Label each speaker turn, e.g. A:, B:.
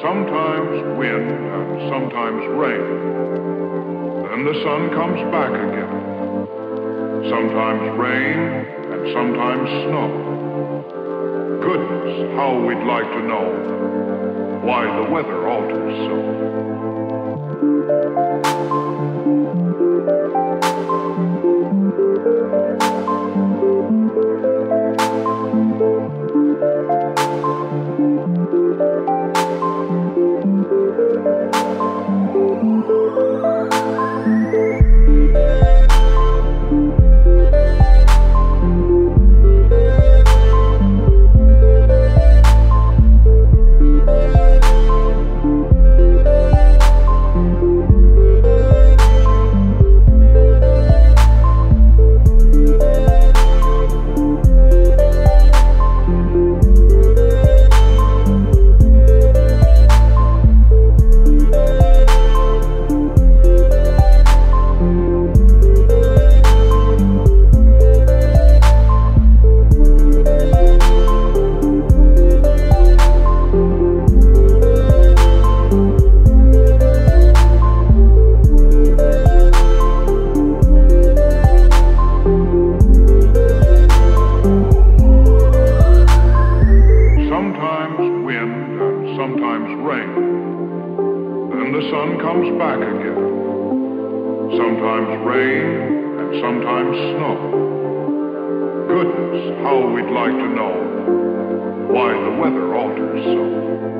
A: Sometimes wind and sometimes rain. Then the sun comes back again. Sometimes rain and sometimes snow. Goodness, how we'd like to know why the weather alters so. The sun comes back again. Sometimes rain and sometimes snow. Goodness, how we'd like to know why the weather alters so.